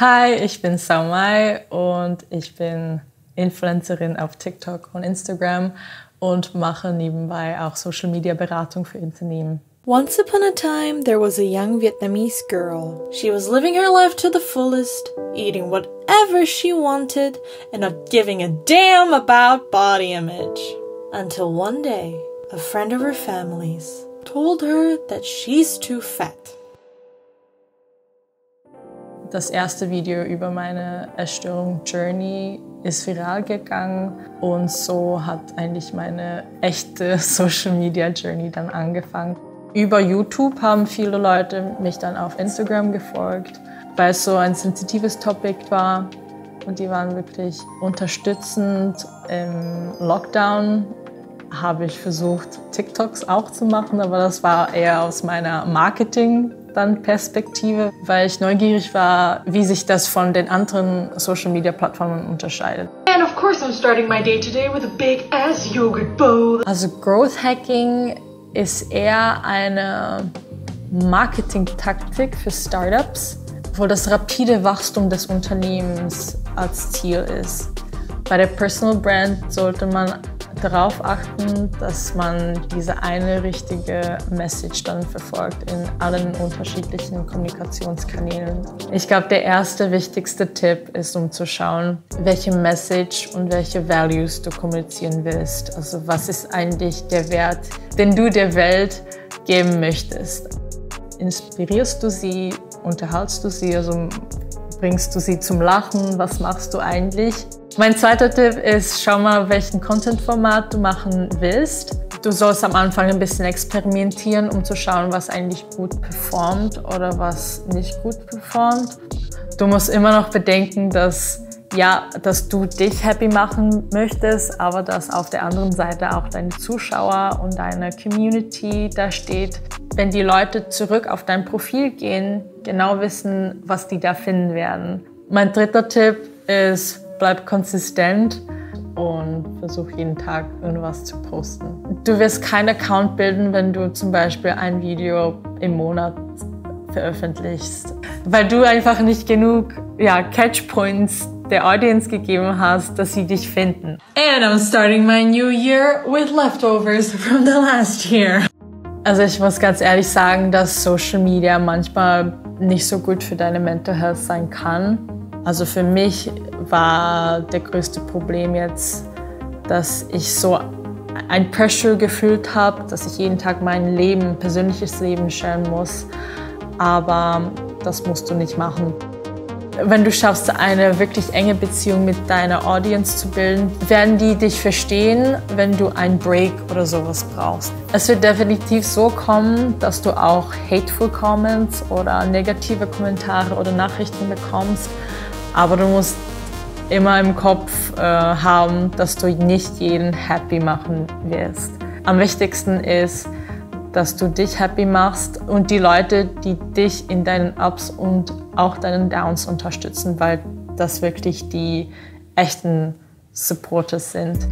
Hi, ich bin Saumai und ich bin Influencerin auf TikTok und Instagram und mache nebenbei auch Social Media Beratung für Unternehmen. Once upon a time, there was a young Vietnamese girl. She was living her life to the fullest, eating whatever she wanted, and not giving a damn about body image. Until one day, a friend of her family's told her that she's too fat. Das erste Video über meine Essstörung Journey ist viral gegangen und so hat eigentlich meine echte Social Media Journey dann angefangen. Über YouTube haben viele Leute mich dann auf Instagram gefolgt, weil es so ein sensitives Topic war und die waren wirklich unterstützend. Im Lockdown habe ich versucht, TikToks auch zu machen, aber das war eher aus meiner Marketing dann Perspektive, weil ich neugierig war, wie sich das von den anderen Social Media Plattformen unterscheidet. And of course I'm starting my day today with a big ass yogurt bowl. Also Growth Hacking ist eher eine Marketing-Taktik für Startups, wo das rapide Wachstum des Unternehmens als Ziel ist. Bei der Personal Brand sollte man darauf achten, dass man diese eine richtige Message dann verfolgt in allen unterschiedlichen Kommunikationskanälen. Ich glaube, der erste wichtigste Tipp ist, um zu schauen, welche Message und welche Values du kommunizieren willst. Also was ist eigentlich der Wert, den du der Welt geben möchtest. Inspirierst du sie, unterhaltst du sie, also bringst du sie zum Lachen, was machst du eigentlich? Mein zweiter Tipp ist, schau mal, welchen Content-Format du machen willst. Du sollst am Anfang ein bisschen experimentieren, um zu schauen, was eigentlich gut performt oder was nicht gut performt. Du musst immer noch bedenken, dass ja, dass du dich happy machen möchtest, aber dass auf der anderen Seite auch deine Zuschauer und deine Community da steht. Wenn die Leute zurück auf dein Profil gehen, genau wissen, was die da finden werden. Mein dritter Tipp ist, bleib konsistent und versuch jeden Tag irgendwas zu posten. Du wirst keinen Account bilden, wenn du zum Beispiel ein Video im Monat veröffentlichst, weil du einfach nicht genug ja, Catchpoints der Audience gegeben hast, dass sie dich finden. And I'm starting my new year with leftovers from the last year. Also ich muss ganz ehrlich sagen, dass Social Media manchmal nicht so gut für deine Mental Health sein kann. Also für mich war der größte Problem jetzt, dass ich so ein Pressure gefühlt habe, dass ich jeden Tag mein Leben, persönliches Leben sharen muss. Aber das musst du nicht machen. Wenn du schaffst, eine wirklich enge Beziehung mit deiner Audience zu bilden, werden die dich verstehen, wenn du einen Break oder sowas brauchst. Es wird definitiv so kommen, dass du auch hateful Comments oder negative Kommentare oder Nachrichten bekommst. Aber du musst immer im Kopf äh, haben, dass du nicht jeden happy machen wirst. Am wichtigsten ist, dass du dich happy machst und die Leute, die dich in deinen Ups und auch deinen Downs unterstützen, weil das wirklich die echten Supporters sind.